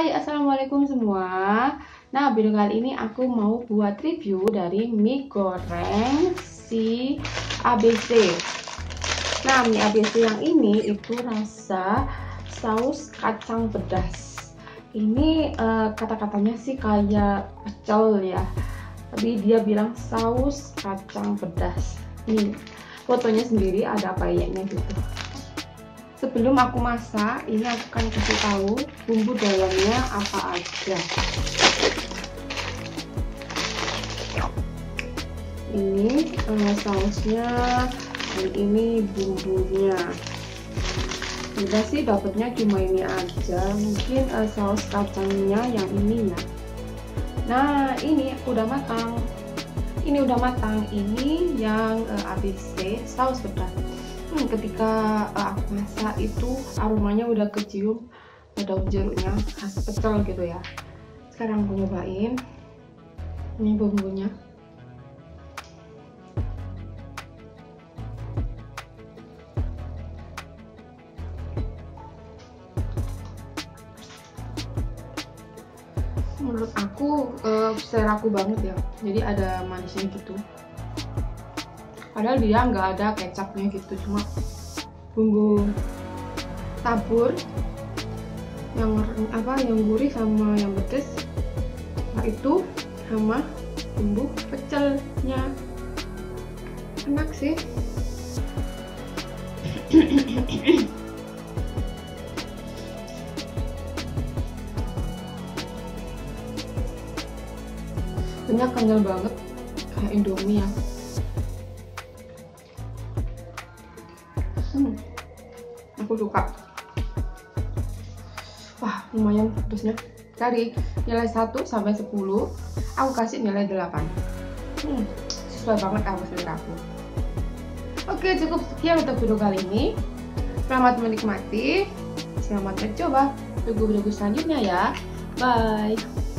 Hai assalamualaikum semua. Nah video kali ini aku mau buat review dari mie goreng si ABC Nah mie ABC yang ini itu rasa saus kacang pedas. Ini uh, kata-katanya sih kayak pecel ya. Tapi dia bilang saus kacang pedas. Nih fotonya sendiri ada payeknya gitu sebelum aku masak ini aku akan kasih tahu bumbu dalamnya apa aja. Ini uh, sausnya dan ini bumbunya. Udah sih dapatnya cuma ini aja. Mungkin uh, saus kacangnya yang ini ya. Nah ini udah matang. Ini udah matang. Ini yang uh, eh, ABC saus pedas hmm, ketika uh, aku masak itu aromanya udah kecium daun jeruknya khas pecel gitu ya. Sekarang aku nyobain ini bumbunya. Menurut aku uh, seraku banget ya. Jadi ada manisnya gitu padahal dia nggak ada kecapnya gitu cuma bumbu tabur yang apa yang gurih sama yang pedes. Nah itu sama bumbu pecelnya. Enak sih. Banyak kenyal banget kayak indomie ya aku suka. Wah lumayan pedasnya dari nilai 1 sampai 10 aku kasih nilai 8 hmm, sesuai banget aku selera aku. Oke cukup sekian untuk video kali ini. Selamat menikmati. Selamat mencoba tunggu video selanjutnya ya. Bye